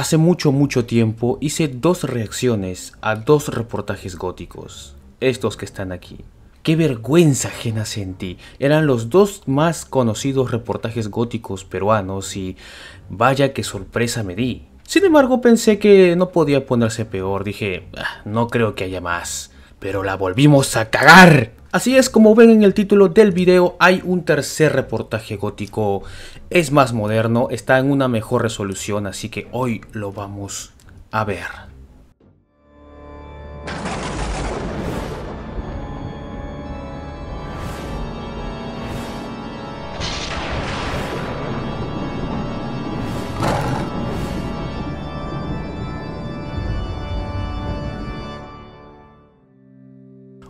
Hace mucho, mucho tiempo hice dos reacciones a dos reportajes góticos, estos que están aquí. Qué vergüenza ajena sentí. Eran los dos más conocidos reportajes góticos peruanos y vaya que sorpresa me di. Sin embargo pensé que no podía ponerse peor, dije, ah, no creo que haya más. Pero la volvimos a cagar. Así es, como ven en el título del video, hay un tercer reportaje gótico. Es más moderno, está en una mejor resolución, así que hoy lo vamos a ver.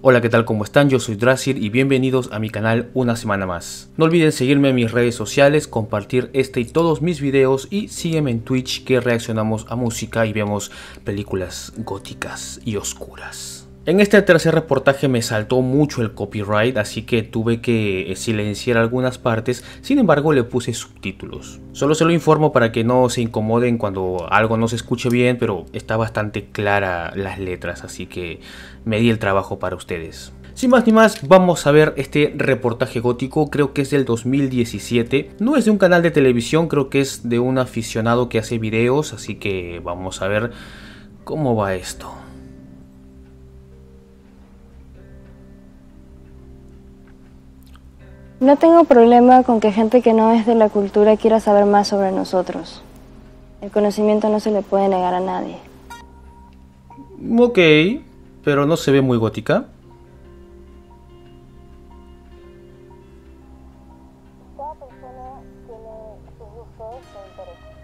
Hola, ¿qué tal? ¿Cómo están? Yo soy Drasir y bienvenidos a mi canal una semana más. No olviden seguirme en mis redes sociales, compartir este y todos mis videos y sígueme en Twitch que reaccionamos a música y vemos películas góticas y oscuras. En este tercer reportaje me saltó mucho el copyright, así que tuve que silenciar algunas partes, sin embargo le puse subtítulos. Solo se lo informo para que no se incomoden cuando algo no se escuche bien, pero está bastante clara las letras, así que me di el trabajo para ustedes. Sin más ni más, vamos a ver este reportaje gótico, creo que es del 2017. No es de un canal de televisión, creo que es de un aficionado que hace videos, así que vamos a ver cómo va esto. No tengo problema con que gente que no es de la cultura quiera saber más sobre nosotros. El conocimiento no se le puede negar a nadie. Ok, pero no se ve muy gótica. Cada persona tiene sus gustos e intereses.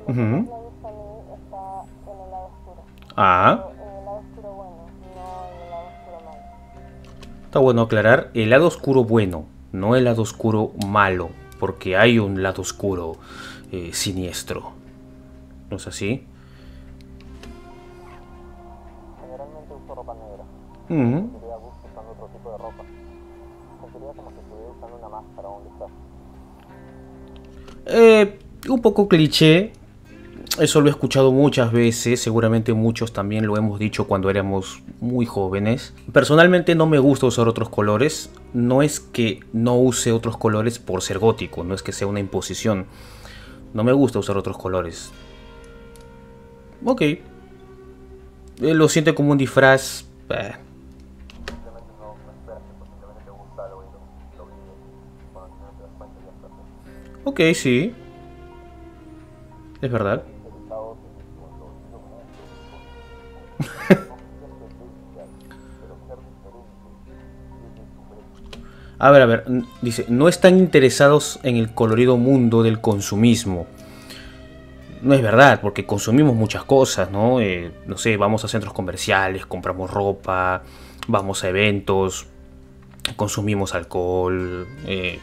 Lo que me gusta a mí está en el lado oscuro. Ah. En el lado oscuro bueno, no en el lado oscuro malo. Está bueno aclarar el lado oscuro bueno no el lado oscuro malo, porque hay un lado oscuro eh, siniestro. ¿No es así? Generalmente uso ropa negra. Sería buscando otro tipo de ropa. Sentiría como si estuviera usando una máscara o un disfraz. Eh, un poco cliché, eso lo he escuchado muchas veces, seguramente muchos también lo hemos dicho cuando éramos muy jóvenes. Personalmente no me gusta usar otros colores, no es que no use otros colores por ser gótico, no es que sea una imposición. No me gusta usar otros colores. Ok. Eh, lo siente como un disfraz. Eh. Simplemente no, no esperas A ver, a ver, dice, no están interesados en el colorido mundo del consumismo. No es verdad, porque consumimos muchas cosas, ¿no? Eh, no sé, vamos a centros comerciales, compramos ropa, vamos a eventos, consumimos alcohol. eh,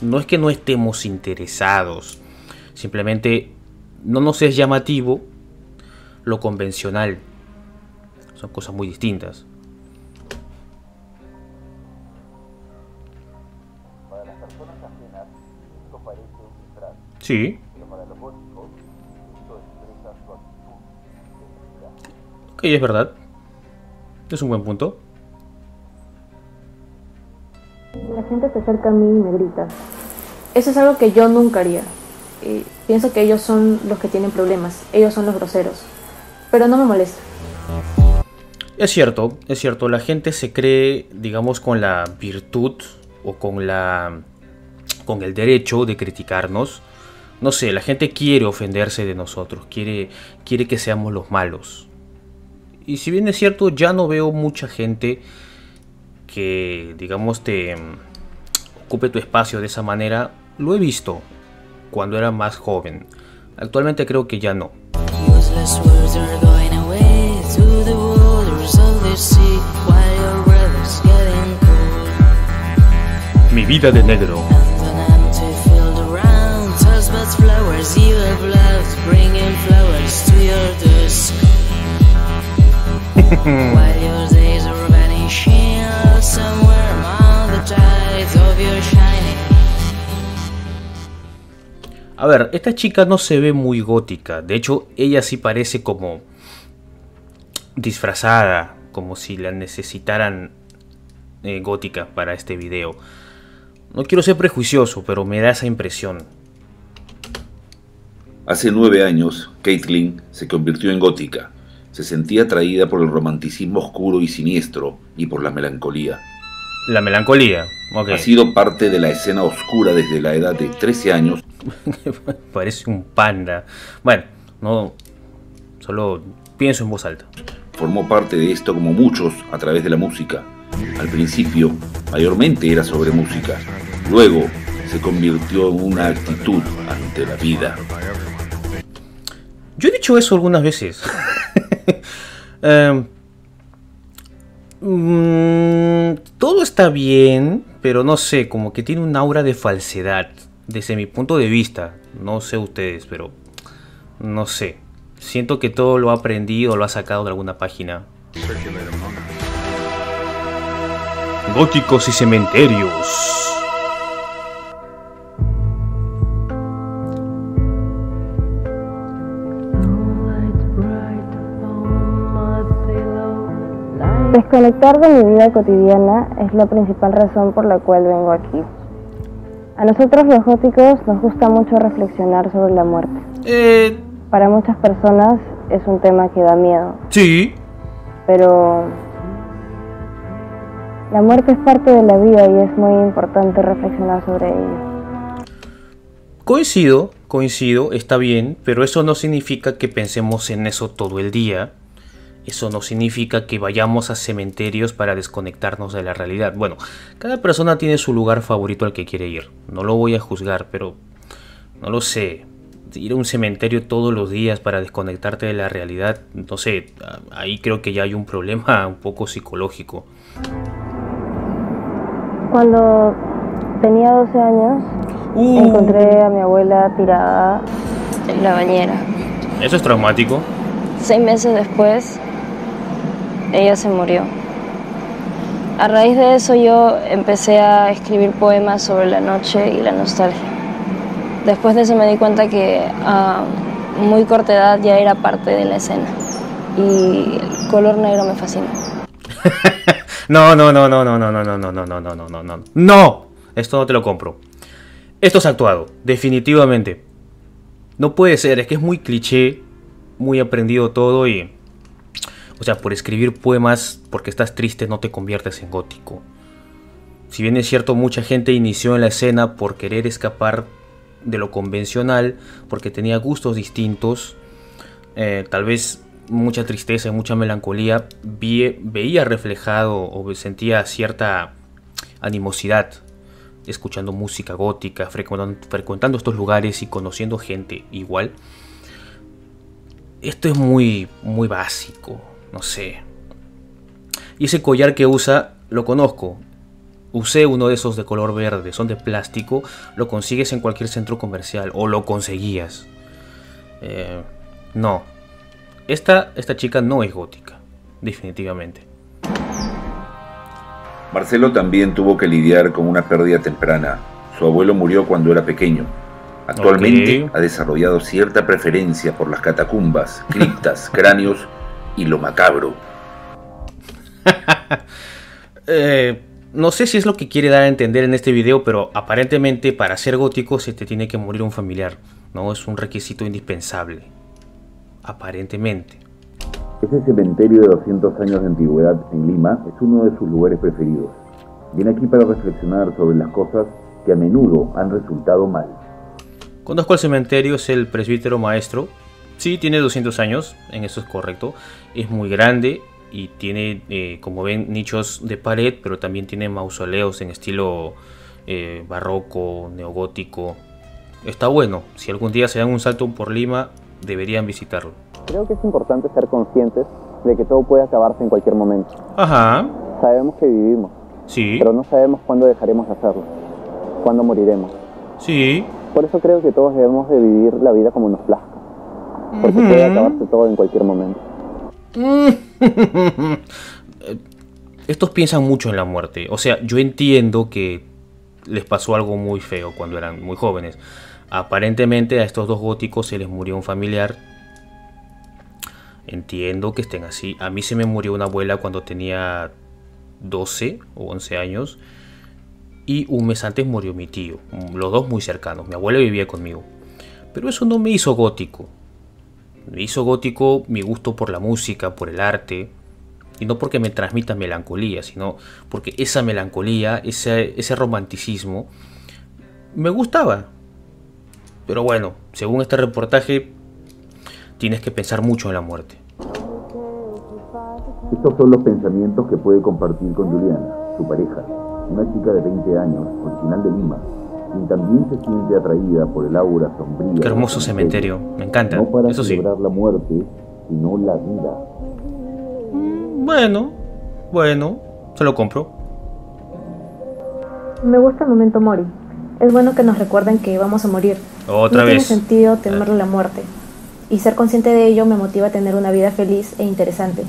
no es que no estemos interesados, simplemente no nos es llamativo lo convencional. Son cosas muy distintas. Felicidad. Ok, es verdad. Es un buen punto. La gente se acerca a mí y me grita. Eso es algo que yo nunca haría. Y pienso que ellos son los que tienen problemas, ellos son los groseros. Pero no me molesta. Es cierto, es cierto. La gente se cree, digamos, con la virtud o con la. con el derecho de criticarnos. No sé, la gente quiere ofenderse de nosotros, quiere, quiere que seamos los malos. Y si bien es cierto, ya no veo mucha gente que, digamos, te mm, ocupe tu espacio de esa manera. Lo he visto cuando era más joven. Actualmente creo que ya no. Useless words are going flowers you have left, bringing flowers to your desk. while your days are vanishing somewhere among the tides of your shining. A ver, esta chica no se ve muy gótica. De hecho, ella sí parece como disfrazada, como si la necesitaran eh, gótica para este video. No quiero ser prejuicioso, pero me da esa impresión. Hace nueve años, Caitlyn se convirtió en gótica. Se sentía atraída por el romanticismo oscuro y siniestro y por la melancolía. La melancolía, ok. Ha sido parte de la escena oscura desde la edad de 13 años Parece un panda. Bueno, no. Solo pienso en voz alta. formó parte de esto como muchos a través de la música. Al principio, mayormente era sobre música. Luego, se convirtió en una actitud ante la vida. Yo he dicho eso algunas veces. Em, mm, todo está bien, pero no sé, como que tiene un aura de falsedad. Desde mi punto de vista. No sé ustedes, pero no sé. Siento que todo lo ha aprendido, lo ha sacado de alguna página. Góticos y cementerios. Desconectar de mi vida cotidiana es la principal razón por la cual vengo aquí. A nosotros los góticos nos gusta mucho reflexionar sobre la muerte. Eh, Para muchas personas es un tema que da miedo, sí. pero la muerte es parte de la vida y es muy importante reflexionar sobre ello. Coincido, coincido, está bien, pero eso no significa que pensemos en eso todo el día. Eso no significa que vayamos a cementerios para desconectarnos de la realidad. Bueno, cada persona tiene su lugar favorito al que quiere ir. No lo voy a juzgar, pero no lo sé. Ir a un cementerio todos los días para desconectarte de la realidad, no sé, ahí creo que ya hay un problema un poco psicológico. Cuando tenía 12 años, Uh, encontré a mi abuela tirada en la bañera. eso es traumático. Seis meses después, ella se murió. A raíz de eso yo empecé a escribir poemas sobre la noche y la nostalgia. Después de eso me di cuenta que a muy corta edad ya era parte de la escena. Y el color negro me fascina. No, no, no, no, no, no, no, no, no, no, no, no, no, no, no. No, esto no te lo compro. Esto es actuado, definitivamente. No puede ser, es que es muy cliché, muy aprendido todo y... O sea, por escribir poemas porque estás triste no te conviertes en gótico. Si bien es cierto, mucha gente inició en la escena por querer escapar de lo convencional, porque tenía gustos distintos, eh, tal vez mucha tristeza y mucha melancolía, veía reflejado o sentía cierta animosidad escuchando música gótica, frecuentan- frecuentando estos lugares y conociendo gente igual. Esto es muy, muy básico, no sé. Y ese collar que usa, lo conozco. Usé uno de esos de color verde, son de plástico, lo consigues en cualquier centro comercial o lo conseguías. Eh, no, esta, esta chica no es gótica, definitivamente. Marcelo también tuvo que lidiar con una pérdida temprana. Su abuelo murió cuando era pequeño. Actualmente ha desarrollado cierta preferencia por las catacumbas, criptas, cráneos y lo macabro. Eh, no sé si es lo que quiere dar a entender en este video, pero aparentemente para ser gótico se te tiene que morir un familiar. No es un requisito indispensable. Aparentemente. Ese cementerio de 200 años de antigüedad en Lima es uno de sus lugares preferidos. Viene aquí para reflexionar sobre las cosas que a menudo han resultado mal. Conozco el cementerio, es el presbítero maestro. Sí, tiene 200 años, en eso es correcto. Es muy grande y tiene, eh, como ven, nichos de pared, pero también tiene mausoleos en estilo eh, barroco, neogótico. Está bueno, si algún día se dan un salto por Lima, deberían visitarlo. Creo que es importante ser conscientes de que todo puede acabarse en cualquier momento. Ajá, Sabemos que vivimos, sí, pero no sabemos cuándo dejaremos de hacerlo, cuándo moriremos. sí. Por eso creo que todos debemos de vivir la vida como nos plazca, porque puede acabarse todo en cualquier momento. Estos piensan mucho en la muerte. O sea, yo entiendo que les pasó algo muy feo cuando eran muy jóvenes. Aparentemente a estos dos góticos se les murió un familiar. Entiendo que estén así. A mí se me murió una abuela cuando tenía 12 o 11 años. Y un mes antes murió mi tío. Los dos muy cercanos. Mi abuela vivía conmigo. Pero eso no me hizo gótico. Me hizo gótico mi gusto por la música, por el arte. Y no porque me transmita melancolía, sino porque esa melancolía, ese, romanticismo, me gustaba. Pero bueno, según este reportaje, tienes que pensar mucho en la muerte. Estos son los pensamientos que puede compartir con Juliana, su pareja, una chica de 20 años, original de Lima, quien también se siente atraída por el aura sombría. Qué hermoso cementerio, me encanta, No para eso sí. celebrar la muerte, sino la vida. Bueno, bueno, se lo compro. Me gusta el momento Mori. Es bueno que nos recuerden que vamos a morir. Otra no vez. tiene sentido temerle la muerte. Y ser consciente de ello me motiva a tener una vida feliz e interesante.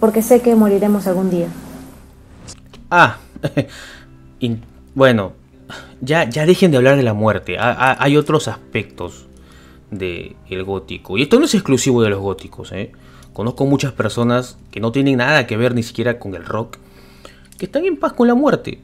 Porque sé que moriremos algún día. Ah, bueno, ya, ya dejen de hablar de la muerte. Ha- ha- hay otros aspectos del gótico. Y esto no es exclusivo de los góticos. ¿eh? Conozco muchas personas que no tienen nada que ver ni siquiera con el rock, que están en paz con la muerte.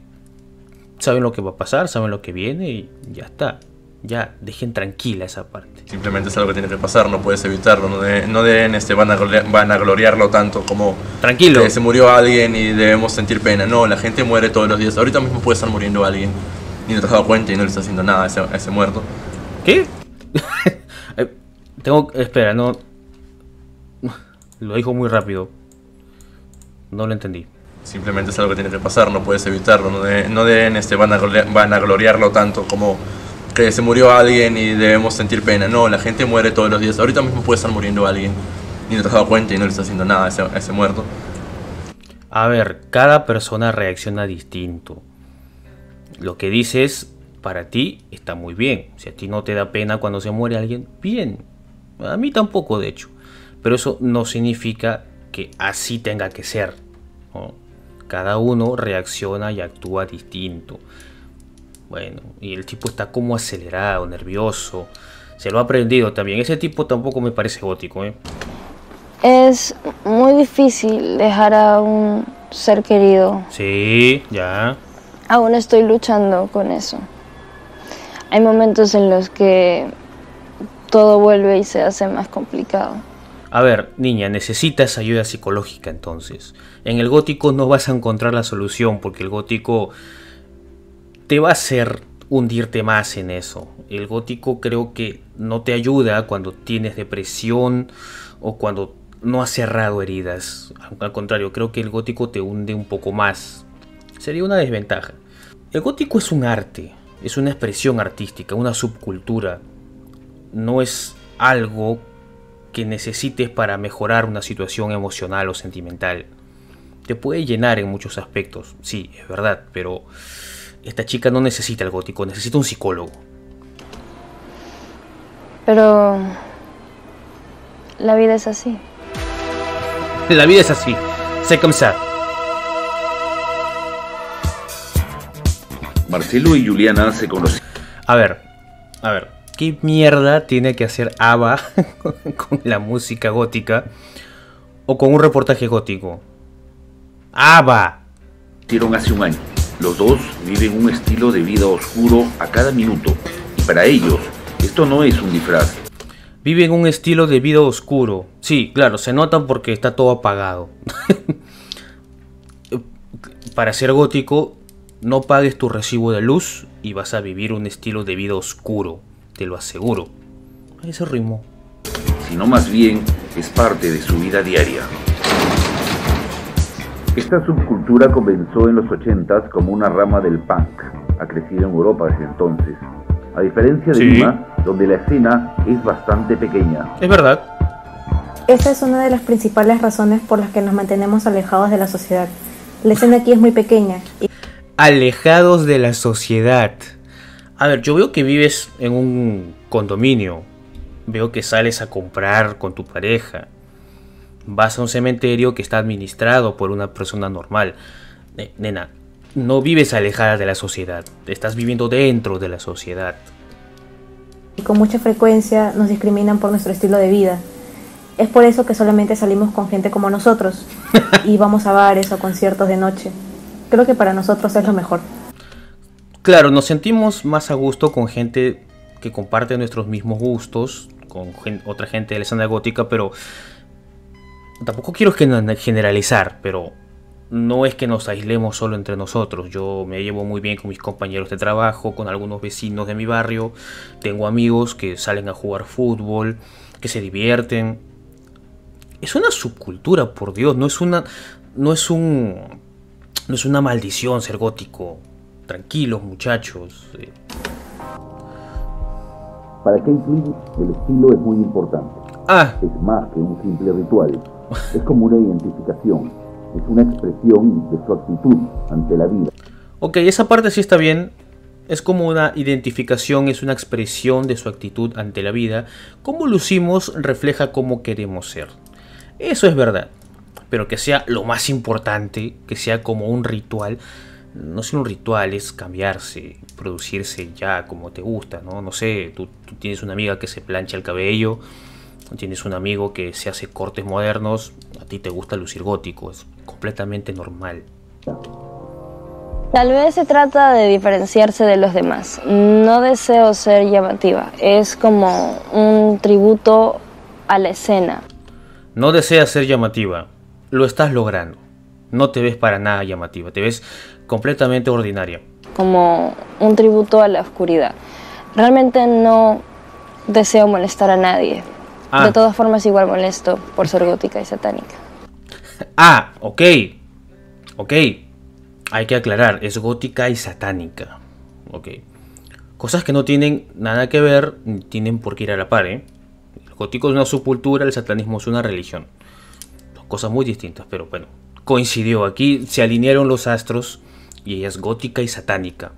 Saben lo que va a pasar, saben lo que viene y ya está. Ya, dejen tranquila esa parte. Simplemente es algo que tiene que pasar, no puedes evitarlo, no, de- no deben este, vanagloriarlo tanto como Tranquilo. que se murió alguien y debemos sentir pena. No, la gente muere todos los días. Ahorita mismo puede estar muriendo alguien y no te has dado cuenta y no le está haciendo nada a ese, a ese muerto. ¿Qué? Eh, Tengo. Espera, no. Lo dijo muy rápido. No lo entendí. Simplemente es algo que tiene que pasar, no puedes evitarlo, no, de- no deben este, vanagloria- vanagloriarlo tanto como que se murió alguien y debemos sentir pena. No, la gente muere todos los días. Ahorita mismo puede estar muriendo alguien y no te has dado cuenta y no le está haciendo nada a ese, a ese muerto. A ver, cada persona reacciona distinto. Lo que dices para ti está muy bien. Si a ti no te da pena cuando se muere alguien, bien. A mí tampoco, de hecho. Pero eso no significa que así tenga que ser. ¿no? Cada uno reacciona y actúa distinto. Bueno, y el tipo está como acelerado, nervioso. Se lo ha aprendido también. Ese tipo tampoco me parece gótico, ¿eh? Es muy difícil dejar a un ser querido. Sí, ya. Aún estoy luchando con eso. Hay momentos en los que todo vuelve y se hace más complicado. A ver, niña, necesitas ayuda psicológica entonces. En el gótico no vas a encontrar la solución porque el gótico te va a hacer hundirte más en eso. El gótico creo que no te ayuda cuando tienes depresión o cuando no has cerrado heridas. Al contrario, creo que el gótico te hunde un poco más. Sería una desventaja. El gótico es un arte, es una expresión artística, una subcultura. No es algo que necesites para mejorar una situación emocional o sentimental. Te puede llenar en muchos aspectos, sí, es verdad, pero esta chica no necesita el gótico, necesita un psicólogo. Pero la vida es así. La vida es así, c'est comme ça. Marcelo y Juliana se conocieron A ver, a ver, ¿qué mierda tiene que hacer ABBA con la música gótica o con un reportaje gótico? ABBA. hace un año. Los dos viven un estilo de vida oscuro a cada minuto. Y para ellos, esto no es un disfraz. Viven un estilo de vida oscuro. Sí, claro, se notan porque está todo apagado. Para ser gótico, no pagues tu recibo de luz y vas a vivir un estilo de vida oscuro, te lo aseguro. Ese ritmo. sino más bien es parte de su vida diaria. Esta subcultura comenzó en los 80s como una rama del punk, ha crecido en Europa desde entonces. A diferencia de Sí. Lima, donde la escena es bastante pequeña. Es verdad. Esa es una de las principales razones por las que nos mantenemos alejados de la sociedad. La escena aquí es muy pequeña y Alejados de la sociedad. A ver, yo veo que vives en un condominio. Veo que sales a comprar con tu pareja. Vas a un cementerio que está administrado por una persona normal. Ne- Nena, no vives alejada de la sociedad. Estás viviendo dentro de la sociedad. y con mucha frecuencia nos discriminan por nuestro estilo de vida. Es por eso que solamente salimos con gente como nosotros y vamos a bares o conciertos de noche. Creo que para nosotros es lo mejor. Claro, nos sentimos más a gusto con gente que comparte nuestros mismos gustos, con otra gente de la escena gótica, pero tampoco quiero gen- generalizar, pero no es que nos aislemos solo entre nosotros. Yo me llevo muy bien con mis compañeros de trabajo, con algunos vecinos de mi barrio, tengo amigos que salen a jugar fútbol, que se divierten. Es una subcultura, por Dios, no es una no es un no es una maldición ser gótico. Tranquilos, muchachos. eh, Para Caitlin, el estilo es muy importante. Ah, Es más que un simple ritual. Es como una identificación. Es una expresión de su actitud ante la vida. ok, esa parte sí está bien. Es como una identificación, es una expresión de su actitud ante la vida. Cómo lucimos refleja cómo queremos ser. Eso es verdad. Pero que sea lo más importante, que sea como un ritual. No es un ritual, es cambiarse, producirse ya como te gusta, ¿no? No sé, tú, tú tienes una amiga que se plancha el cabello, tienes un amigo que se hace cortes modernos, a ti te gusta lucir gótico, es completamente normal. Tal vez se trata de diferenciarse de los demás. No deseo ser llamativa. Es como un tributo a la escena. No deseas ser llamativa, lo estás logrando. No te ves para nada llamativa, te ves completamente ordinaria. Como un tributo a la oscuridad. Realmente no deseo molestar a nadie. Ah. De todas formas, igual molesto por ser gótica y satánica. Ah, ok. Ok. Hay que aclarar, es gótica y satánica. Ok. Cosas que no tienen nada que ver, ni tienen por qué ir a la par, ¿eh? El gótico es una subcultura, el satanismo es una religión. Cosas muy distintas, pero bueno. Coincidió, aquí se alinearon los astros y ella es gótica y satánica.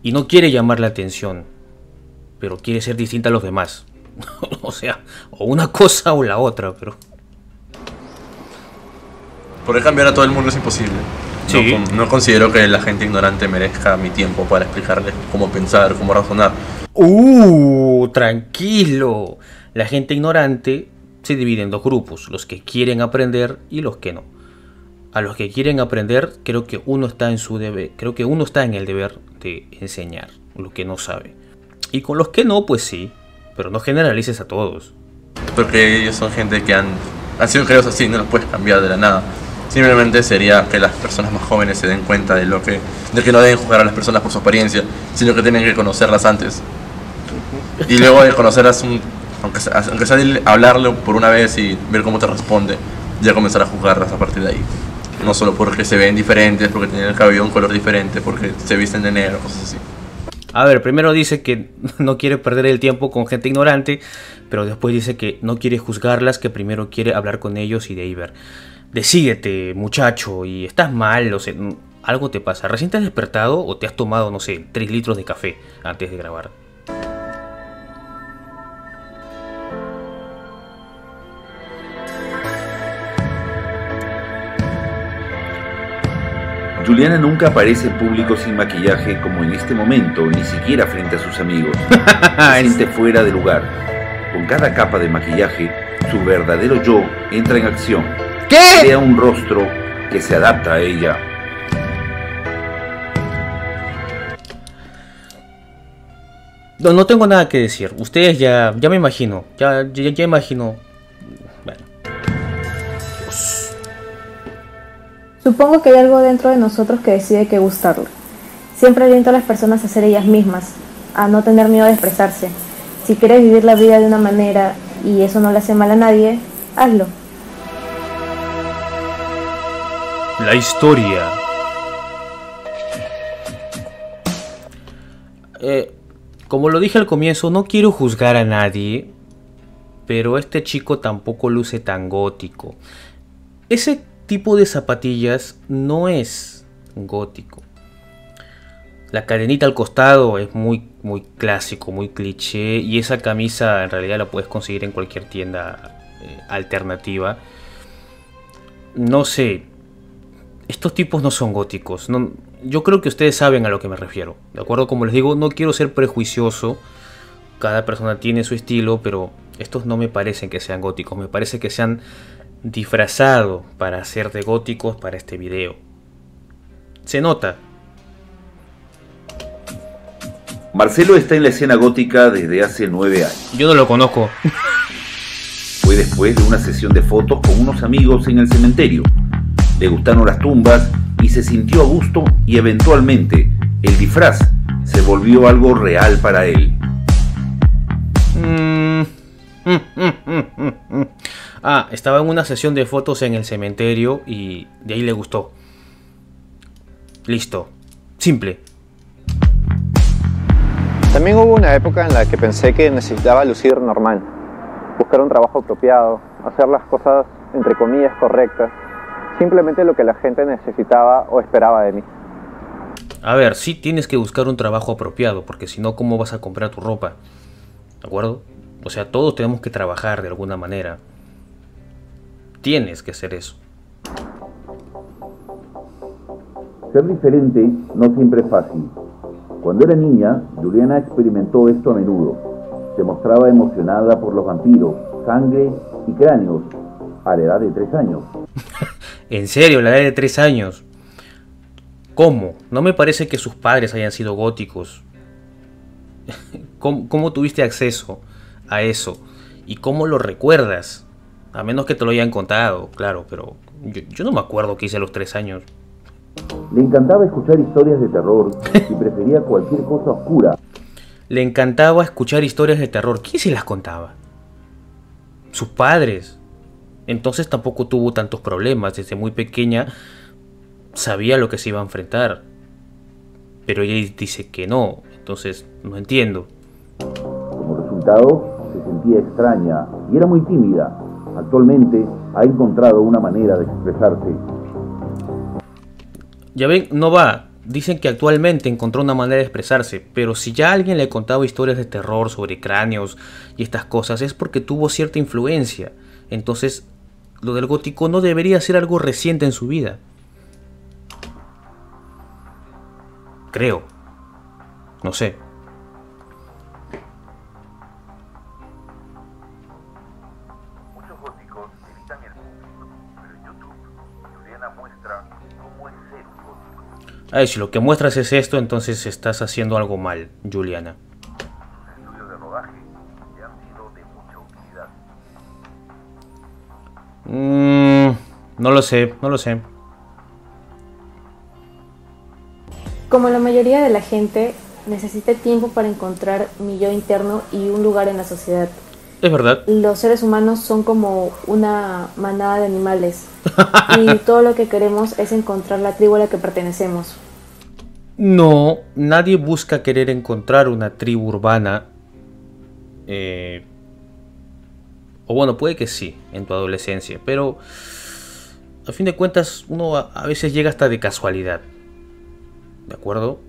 Y no quiere llamar la atención, pero quiere ser distinta a los demás. o sea, o una cosa o la otra, pero... Porque cambiar a todo el mundo es imposible. No Sí. No, considero que la gente ignorante merezca mi tiempo para explicarles cómo pensar, cómo razonar. Uh, tranquilo. La gente ignorante se divide en dos grupos, los que quieren aprender y los que no. A los que quieren aprender, creo que uno está en su deber, creo que uno está en el deber de enseñar lo que no sabe. Y con los que no, pues sí, pero no generalices a todos. Porque ellos son gente que han, han sido creados así, no los puedes cambiar de la nada. Simplemente sería que las personas más jóvenes se den cuenta de lo que, de que no deben juzgar a las personas por su apariencia, sino que tienen que conocerlas antes. Y luego de conocerlas, un, aunque, sea, aunque sea de hablarle por una vez y ver cómo te responde, ya comenzar a juzgarlas a partir de ahí. No solo porque se ven diferentes, porque tienen el cabello un color diferente, porque se visten de negro, cosas así. A ver, primero dice que no quiere perder el tiempo con gente ignorante, pero después dice que no quiere juzgarlas, que primero quiere hablar con ellos y de ahí ver. Decídete, muchacho, y estás mal, o sea, algo te pasa. ¿Recién te has despertado o te has tomado, no sé, 3 litros de café antes de grabar? Juliana nunca aparece en público sin maquillaje como en este momento, ni siquiera frente a sus amigos. Se siente fuera de lugar. Con cada capa de maquillaje, su verdadero yo entra en acción. ¿Qué? Crea un rostro que se adapta a ella. No, no tengo nada que decir. Ustedes ya, ya me imagino. Ya, ya, ya imagino. Supongo que hay algo dentro de nosotros que decide que gustarle. Siempre aliento a las personas a ser ellas mismas, a no tener miedo de expresarse. Si quieres vivir la vida de una manera y eso no le hace mal a nadie, hazlo. La historia. Eh, como lo dije al comienzo, no quiero juzgar a nadie, pero este chico tampoco luce tan gótico. Ese tipo de zapatillas no es gótico. La cadenita al costado es muy, muy clásico, muy cliché. Y esa camisa en realidad la puedes conseguir en cualquier tienda eh, alternativa. No sé, estos tipos no son góticos. Yo creo que ustedes saben a lo que me refiero. ¿De acuerdo? Como les digo, no quiero ser prejuicioso, cada persona tiene su estilo, pero estos no me parecen que sean góticos, me parece que se han disfrazado para ser de góticos para este video. Se nota. Marcelo está en la escena gótica desde hace nueve años. Yo no lo conozco. Fue después de una sesión de fotos con unos amigos en el cementerio. Le gustaron las tumbas y se sintió a gusto y eventualmente el disfraz se volvió algo real para él. Mm. Ah, estaba en una sesión de fotos en el cementerio y de ahí le gustó. Listo. Simple. También hubo una época en la que pensé que necesitaba lucir normal, buscar un trabajo apropiado, hacer las cosas entre comillas correctas, simplemente lo que la gente necesitaba o esperaba de mí. A ver, sí tienes que buscar un trabajo apropiado, porque si no, ¿cómo vas a comprar tu ropa? ¿De acuerdo? O sea, todos tenemos que trabajar de alguna manera. Tienes que hacer eso. Ser diferente no siempre es fácil. Cuando era niña, Juliana experimentó esto a menudo. Se mostraba emocionada por los vampiros, sangre y cráneos a la edad de tres años. En serio, la edad de 3 años. ¿Cómo? No me parece que sus padres hayan sido góticos. ¿Cómo, cómo tuviste acceso a eso? ¿Y cómo lo recuerdas? A menos que te lo hayan contado, claro, pero yo, yo no me acuerdo qué hice a los 3 años. Le encantaba escuchar historias de terror y prefería cualquier cosa oscura. Le encantaba escuchar historias de terror. ¿Quién se las contaba? Sus padres. Entonces tampoco tuvo tantos problemas. Desde muy pequeña sabía lo que se iba a enfrentar. Pero ella dice que no. Entonces no entiendo. Como resultado, se sentía extraña y era muy tímida. Actualmente ha encontrado una manera de expresarse. Ya ven, no va. Dicen que actualmente encontró una manera de expresarse, pero si ya alguien le contaba historias de terror sobre cráneos y estas cosas es porque tuvo cierta influencia. Entonces, lo del gótico no debería ser algo reciente en su vida. Creo. No sé. Ay, si lo que muestras es esto, entonces estás haciendo algo mal, Juliana. De rodaje han sido de mucha utilidad. Mm, no lo sé, no lo sé. Como la mayoría de la gente, necesité tiempo para encontrar mi yo interno y un lugar en la sociedad. Es verdad. Los seres humanos son como una manada de animales y todo lo que queremos es encontrar la tribu a la que pertenecemos. No, nadie busca querer encontrar una tribu urbana. eh, o bueno, puede que sí, en tu adolescencia, pero a fin de cuentas uno a, a veces llega hasta de casualidad. ¿De acuerdo?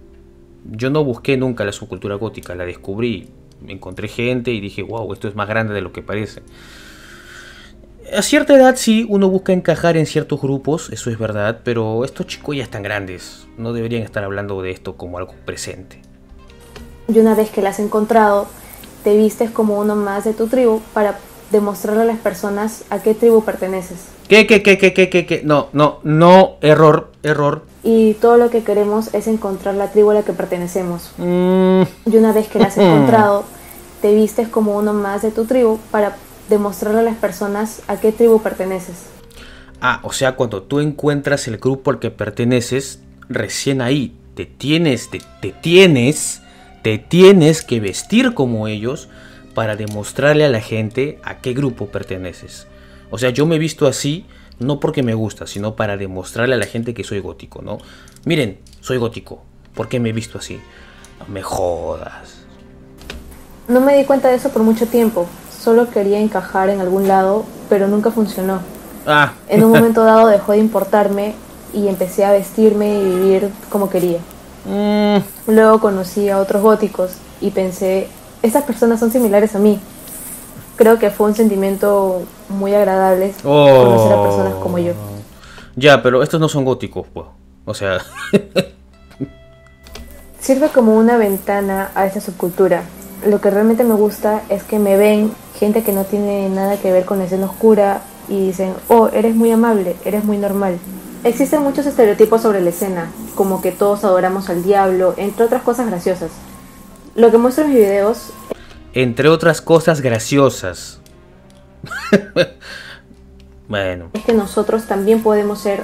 Yo no busqué nunca la subcultura gótica, la descubrí. Encontré gente y dije, wow, esto es más grande de lo que parece. A cierta edad sí, uno busca encajar en ciertos grupos, eso es verdad, pero estos chicos ya están grandes, no deberían estar hablando de esto como algo presente. Y una vez que la has encontrado, te vistes como uno más de tu tribu para demostrarle a las personas a qué tribu perteneces. ¿Qué, qué, qué, qué, qué, qué, qué? No, no, no, error, error. Y todo lo que queremos es encontrar la tribu a la que pertenecemos. Mm, Y una vez que la has encontrado, te vistes como uno más de tu tribu para demostrarle a las personas a qué tribu perteneces. Ah, o sea, cuando tú encuentras el grupo al que perteneces, recién ahí te tienes, te, te tienes, te tienes que vestir como ellos para demostrarle a la gente a qué grupo perteneces. O sea, yo me he visto así, no porque me gusta, sino para demostrarle a la gente que soy gótico, ¿no? Miren, soy gótico. ¿Por qué me he visto así? No me jodas. No me di cuenta de eso por mucho tiempo. Solo quería encajar en algún lado, pero nunca funcionó. Ah, En un momento dado dejó de importarme y empecé a vestirme y vivir como quería. mm, Luego conocí a otros góticos y pensé, estas personas son similares a mí. Creo que fue un sentimiento muy agradable conocer a personas como yo. Ya, pero estos no son góticos, pues. O sea, Sirve como una ventana a esta subcultura. Lo que realmente me gusta es que me ven gente que no tiene nada que ver con la escena oscura y dicen, oh, eres muy amable, eres muy normal. Existen muchos estereotipos sobre la escena, como que todos adoramos al diablo, entre otras cosas graciosas. Lo que muestro en mis videos Entre otras cosas graciosas. bueno, es que nosotros también podemos ser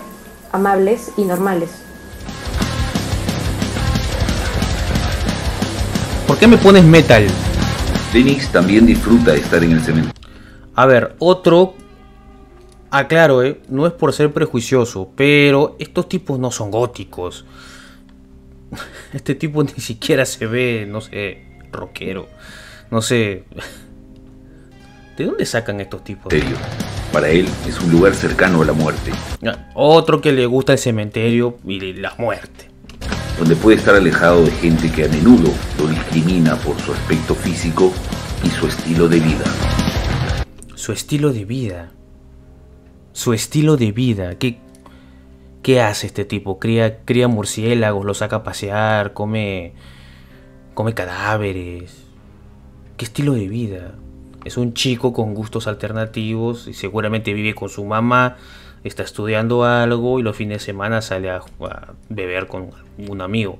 amables y normales. ¿por qué me pones metal? Denix también disfruta de estar en el cementerio. A ver, otro. Aclaro, eh, no es por ser prejuicioso, pero estos tipos no son góticos. Este tipo ni siquiera se ve, no sé, rockero. No sé. ¿De dónde sacan estos tipos? Para él es un lugar cercano a la muerte, Ah, Otro que le gusta el cementerio y la muerte. donde puede estar alejado de gente que a menudo lo discrimina por su aspecto físico y su estilo de vida. Su estilo de vida. Su estilo de vida. ¿Qué, qué hace este tipo? Cría, cría murciélagos, los saca a pasear, come, come cadáveres. ¿Qué estilo de vida? Es un chico con gustos alternativos y seguramente vive con su mamá, está estudiando algo y los fines de semana sale a, beber con un amigo.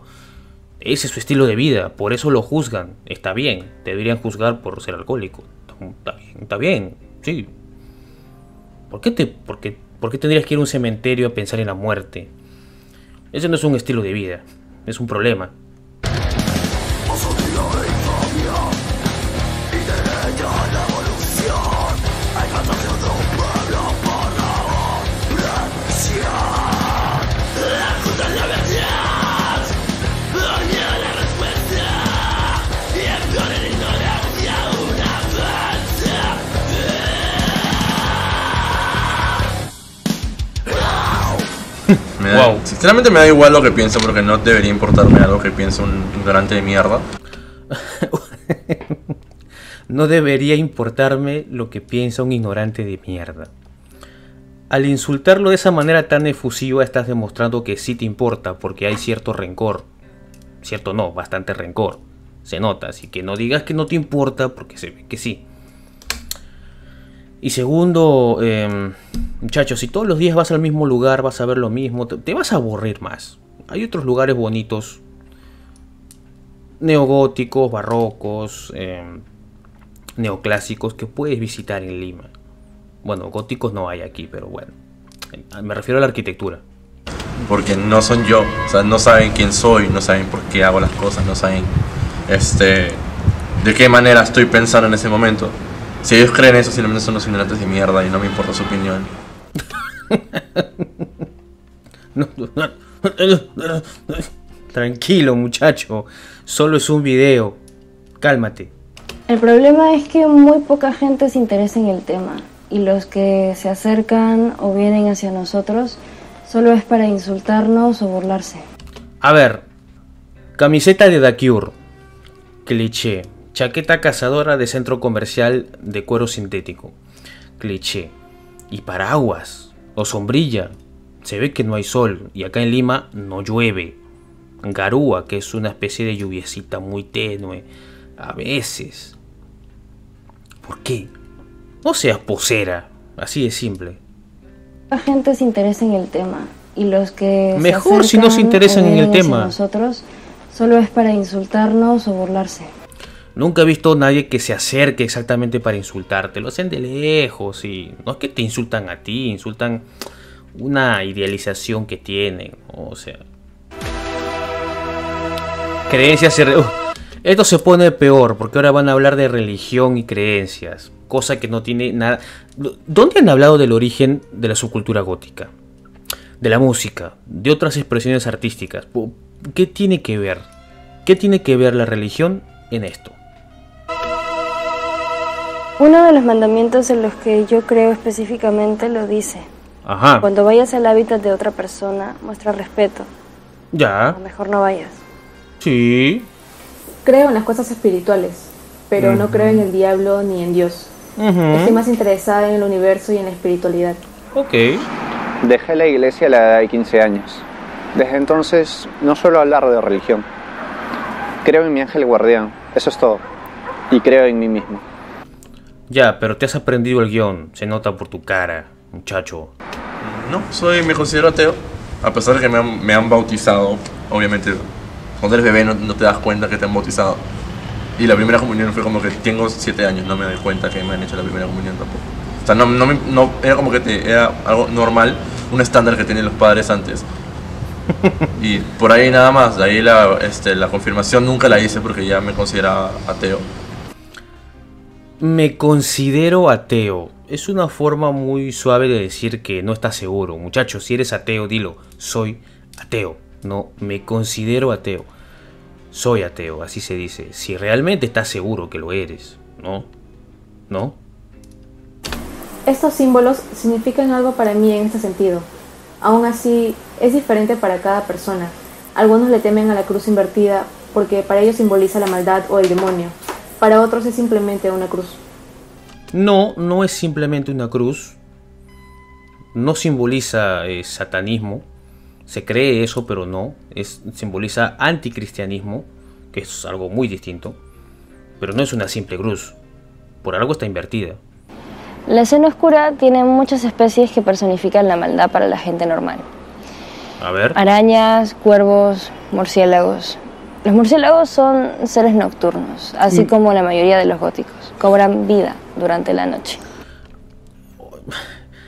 Ese es su estilo de vida, por eso lo juzgan. Está bien, te deberían juzgar por ser alcohólico. Está bien, está bien, sí. ¿Por qué, te, por, qué, por qué tendrías que ir a un cementerio a pensar en la muerte? Ese no es un estilo de vida, es un problema. Me da- Wow. Sinceramente me da igual lo que pienso porque no debería importarme algo que piense un ignorante de mierda. No debería importarme lo que piensa un ignorante de mierda. Al insultarlo de esa manera tan efusiva estás demostrando que sí te importa porque hay cierto rencor. Cierto no, bastante rencor. Se nota, así que no digas que no te importa porque se ve que sí. Y segundo, eh, muchachos, si todos los días vas al mismo lugar, vas a ver lo mismo, te, vas a aburrir más. Hay otros lugares bonitos, neogóticos, barrocos, eh, neoclásicos que puedes visitar en Lima. Bueno, góticos no hay aquí, pero bueno. Me refiero a la arquitectura. Porque no son yo. O sea, no saben quién soy, no saben por qué hago las cosas, no saben este de qué manera estoy pensando en ese momento. Si ellos creen eso, simplemente son los ignorantes de mierda y no me importa su opinión. Tranquilo, muchacho. Solo es un video. Cálmate. El problema es que muy poca gente se interesa en el tema y los que se acercan o vienen hacia nosotros solo es para insultarnos o burlarse. A ver. Camiseta de The Cure. Cliché. Chaqueta cazadora de centro comercial de cuero sintético. Cliché. Y paraguas. O sombrilla. Se ve que no hay sol y acá en Lima no llueve. Garúa, que es una especie de lluviecita muy tenue. A veces. ¿Por qué? No seas posera. Así de simple. La gente se interesa en el tema y los que se Mejor si no se interesan o en el tema. Nosotros solo es para insultarnos o burlarse. Nunca he visto a nadie que se acerque exactamente para insultarte. Lo hacen de lejos y no es que te insultan a ti, insultan una idealización que tienen. O sea, creencias y... esto se pone peor porque ahora van a hablar de religión y creencias. Cosa que no tiene nada... ¿Dónde han hablado del origen de la subcultura gótica? De la música, de otras expresiones artísticas. ¿Qué tiene que ver? ¿Qué tiene que ver la religión en esto? Uno de los mandamientos en los que yo creo específicamente lo dice. Ajá. Cuando vayas al hábitat de otra persona, muestra respeto. Ya. O mejor no vayas. Sí. Creo en las cosas espirituales, pero no creo en el diablo ni en Dios. Estoy más interesada en el universo y en la espiritualidad. Ok. Dejé la iglesia a la edad de 15 años. Desde entonces no suelo hablar de religión. Creo en mi ángel guardián, eso es todo. y creo en mí mismo. Ya, pero te has aprendido el guion, se nota por tu cara, muchacho. No, soy, me considero ateo. A pesar de que me han, me han bautizado, obviamente, cuando eres bebé no, no te das cuenta que te han bautizado. Y la primera comunión fue como que tengo 7 años, no me doy cuenta que me han hecho la primera comunión tampoco. O sea, no, no, no- era como que te- era algo normal, un estándar que tenían los padres antes. Y por ahí nada más, de ahí la, este, la confirmación nunca la hice porque ya me consideraba ateo. Me considero ateo. Es una forma muy suave de decir que no estás seguro. Muchachos, si eres ateo, dilo. Soy ateo. No, me considero ateo. Soy ateo, así se dice. Si realmente estás seguro que lo eres. ¿No? ¿No? Estos símbolos significan algo para mí en este sentido. Aún así, es diferente para cada persona. Algunos le temen a la cruz invertida porque para ellos simboliza la maldad o el demonio. Para otros es simplemente una cruz. No, no es simplemente una cruz. No simboliza eh, satanismo. Se cree eso, pero no. Es, simboliza anticristianismo, que es algo muy distinto. Pero no es una simple cruz. Por algo está invertida. La escena oscura tiene muchas especies que personifican la maldad para la gente normal. A ver. Arañas, cuervos, murciélagos. Los murciélagos son seres nocturnos, así como la mayoría de los góticos. Cobran vida durante la noche.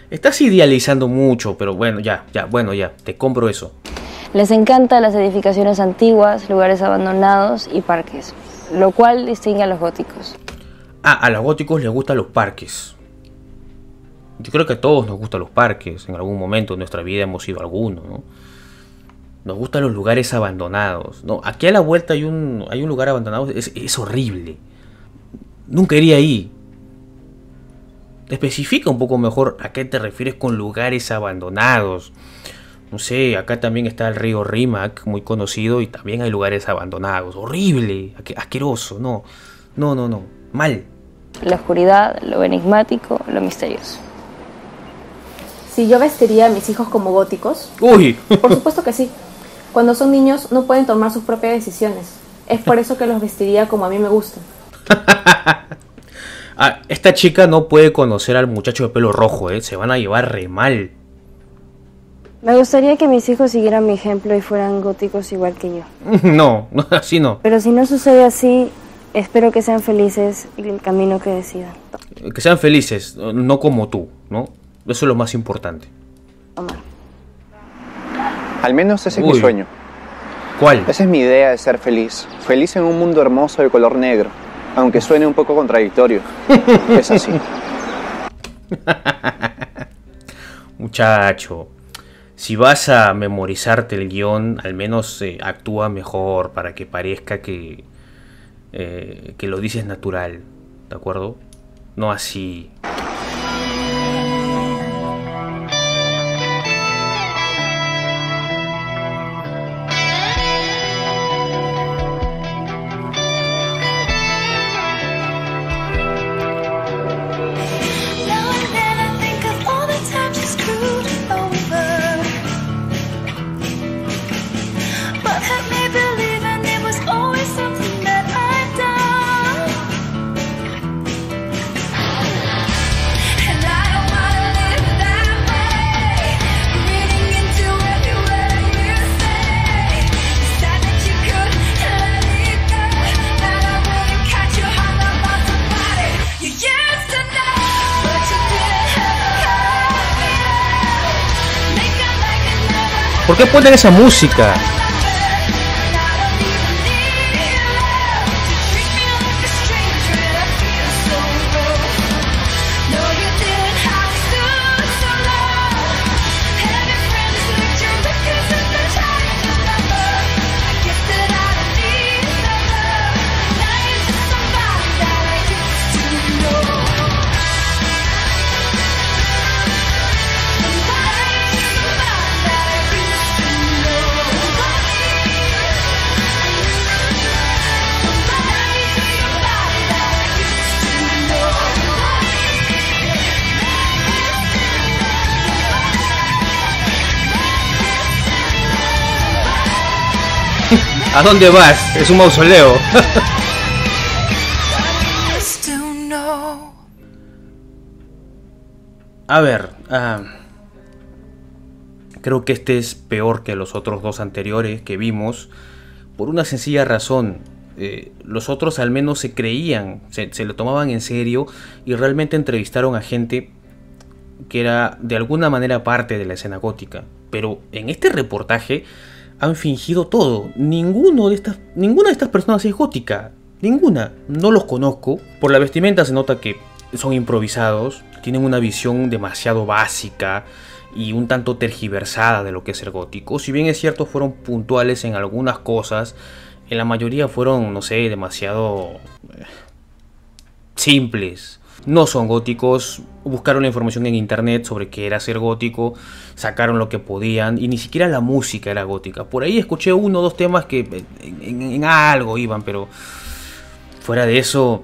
Estás idealizando mucho, pero bueno, ya, ya, bueno, ya, te compro eso. Les encantan las edificaciones antiguas, lugares abandonados y parques, lo cual distingue a los góticos. Ah, a los góticos les gustan los parques. Yo creo que a todos nos gustan los parques. En algún momento de nuestra vida hemos ido a alguno, ¿no? Nos gustan los lugares abandonados. No, aquí a la vuelta hay un, hay un lugar abandonado. Es, horrible. Nunca iría ahí. Especifica un poco mejor a qué te refieres con lugares abandonados. No sé, acá también está el río Rimac, muy conocido, y también hay lugares abandonados. Horrible, asque- asqueroso, no. No, no, no. Mal. La oscuridad, lo enigmático, lo misterioso. Si yo vestiría a mis hijos como góticos, Uy, por supuesto que sí. Cuando son niños no pueden tomar sus propias decisiones. Es por eso que los vestiría como a mí me gusta. Ah, esta chica no puede conocer al muchacho de pelo rojo, ¿eh? Se van a llevar re mal. Me gustaría que mis hijos siguieran mi ejemplo y fueran góticos igual que yo. No, no, así no. Pero si no sucede así, espero que sean felices y el camino que decidan Que sean felices, no como tú, ¿no? Eso es lo más importante. Al menos ese es mi sueño. ¿Cuál? Esa es mi idea de ser feliz. Feliz en un mundo hermoso de color negro. Aunque suene un poco contradictorio. Es así. Muchacho, si vas a memorizarte el guion, al menos eh, actúa mejor para que parezca que, eh, que lo dices natural, ¿de acuerdo? No así. Qué ponen esa música? ¿A dónde vas? Es un mausoleo. A ver, ah, creo que este es peor que los otros dos anteriores que vimos por una sencilla razón. Eh, los otros al menos se creían, se, lo tomaban en serio y realmente entrevistaron a gente que era de alguna manera parte de la escena gótica. Pero en este reportaje han fingido todo. Ninguno de estas, ninguna de estas personas es gótica. Ninguna. No los conozco. Por la vestimenta se nota que son improvisados. Tienen una visión demasiado básica y un tanto tergiversada de lo que es ser gótico. Si bien es cierto, fueron puntuales en algunas cosas. En la mayoría fueron, no sé, demasiado eh, simples. No son góticos, buscaron la información en internet sobre qué era ser gótico, sacaron lo que podían y ni siquiera la música era gótica. Por ahí escuché uno o dos temas que en, en- en algo iban, pero fuera de eso,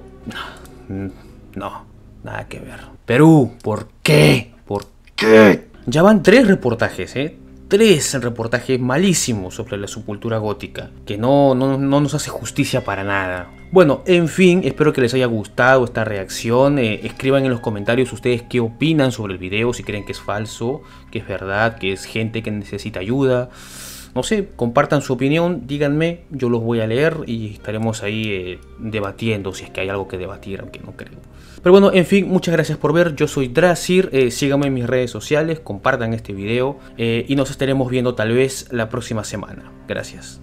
no, no, nada que ver. Perú, ¿por qué? ¿Por qué? Ya van tres reportajes, ¿eh? Tres reportajes malísimos sobre la subcultura gótica, que no, no, no nos hace justicia para nada. Bueno, en fin, espero que les haya gustado esta reacción. eh, escriban en los comentarios ustedes qué opinan sobre el video, si creen que es falso, que es verdad, que es gente que necesita ayuda. No sé, compartan su opinión, díganme, yo los voy a leer y estaremos ahí eh, debatiendo si es que hay algo que debatir, aunque no creo. Pero bueno, en fin, muchas gracias por ver. Yo soy Drasir. Eh, síganme en mis redes sociales, compartan este video eh, y nos estaremos viendo tal vez la próxima semana. Gracias.